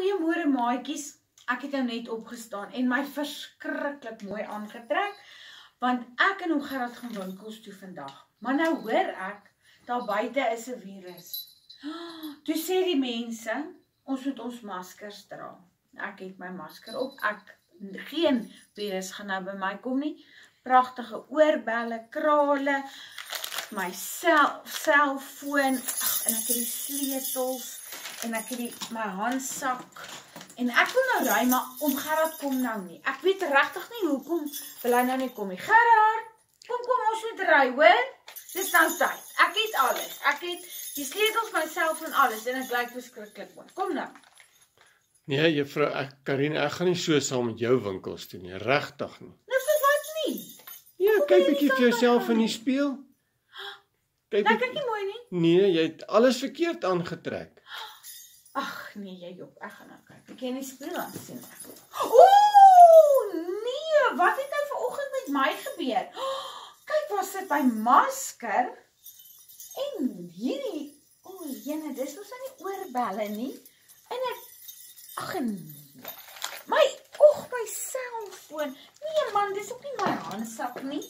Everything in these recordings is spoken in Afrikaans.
Goeiemôre maatjies. Ek het nou net opgestaan en my verskriklik mooi aangetrek want ek en Gerard gaan winkels toe vandag. Maar nou hoor ek daar buite is 'n virus. Toe sê die mense ons moet ons maskers dra. Ek het my masker op. Ek geen virus gaan nou by my kom nie. Pragtige oorbelle, krale, my selfoon en ek het die sleutels en ek het die, my handsak en ek wil nou ry maar om Gerard kom nou nie. Ek weet regtig nie hoekom wil hy nou nie kom nie. Gerard, kom kom ons moet ry, hoor? Dis nou tyd. Ek het alles. Ek het die sleutels myself en alles en ek lyk verskriklik mooi. Kom nou. Nee, juffrou, ek Karin, ek gaan nie so saam met jou winkels toe nie, regtig nie. Nou vir wat nie? Ja, kyk bietjie vir jouself in die spieël. Kyk. Kyk ek nie mooi nie? Nee, jy het alles verkeerd aangetrek. Ag nee, jy jop, ek gaan nou kyk. Ek kan nie speel aan sien. Ooh, nee, wat het nou vanoggend met my gebeur? Kyk, waar sit my masker? En hierdie, o, oh, jene, dis mos nou nie oorbelle nie. En ek ag nee. My oog, my selfoon. Nee man, dis ook nie my handsak nie.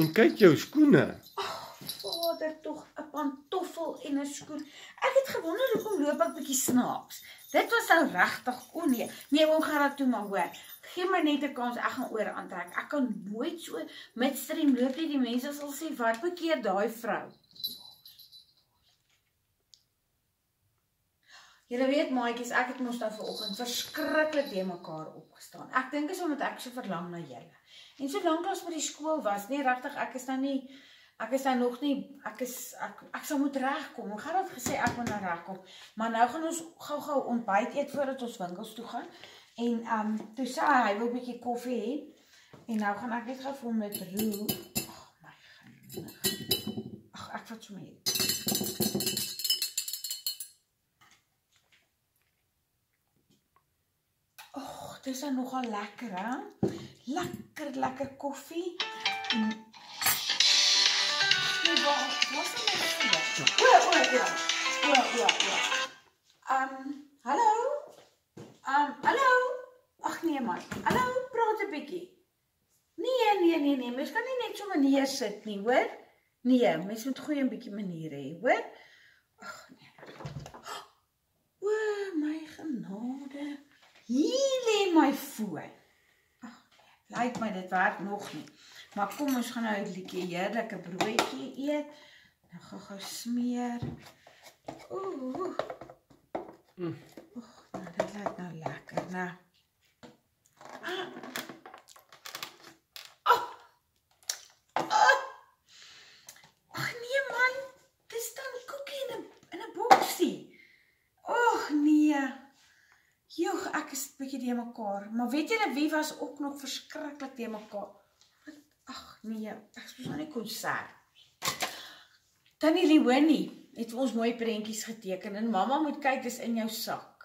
En kyk jou skoene. Ag, vader tog 'n pantoffel en 'n skoen. Ek het gewonder hoekom loop ek bietjie snaaks. Dit was nou regtig o oh nee. Nee, oom gaan dit toe maar hoor. Geen my net 'n kans ek gaan oor aantrek. Ek kan nooit so midstream loop nie. Die mense sal sê wat bekeer daai vrou. Julle weet maatjies, ek het mos nou vanoggend verskriklik te mekaar opgestaan. Ek dink is omdat ek so verlang na julle. En so lank as by die skool was, nee regtig, ek is nou nie Ek is nou nog nie ek is ek ek sal moet regkom. Hoe gaan dit gesê ek moet nou regkom? Maar nou gaan ons gou-gou ontbyt eet voordat ons winkels toe gaan. En ehm um, toe sê hy hy wil 'n bietjie koffie hê. En nou gaan ek net gou vir hom met roe. Ag my genade. Ag ek vat sommer hier. Ag, dis nou nogal lekker, hè? Lekker, lekker koffie. En Ehm, hallo? Ehm, hallo? Ag nee man. Hallo, praat 'n bietjie. Nee, nee, nee, nee, mens kan nie net so manier sit nie, hoor? Nee, mens moet goeie 'n bietjie maniere hê, hoor? Ag nee. O, my genade. Hier lê my foon. Ag, lyk my dit werk nog nie. Maar kom ons gaan nou 'n bietjie heerlike broodjie eet. Nou gou-gou smeer. Ooh. Mm. Oeg, nou dit lyk nou lekker, né? Ah. Oh. Oh. Ag nee man, dis dan koekie in 'n in 'n boksie. Ag nee. Joeg, ek is bietjie die mekaar, maar weet julle wie was ook nog verskriklik die mekaar? Nee, ek is nou nie konsert. Tannie Leonie het vir ons mooi prentjies geteken en mamma moet kyk dis in jou sak.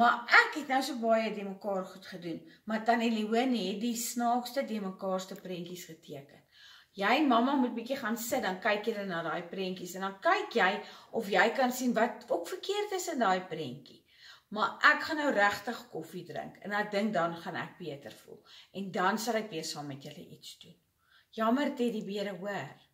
Maar ek het nou so baie die mekaar goed gedoen, maar Tannie Leonie het die snaakste die mekaarste prentjies geteken. Jy mamma moet bietjie gaan sit dan kyk jy na daai prentjies en dan kyk jy of jy kan sien wat ook verkeerd is in daai prentjie. Maar ek gaan nou regtig koffie drink en ek dink dan gaan ek beter voel en dan sal ek weer saam met julle iets doen. Jammer Teddy beere hoor.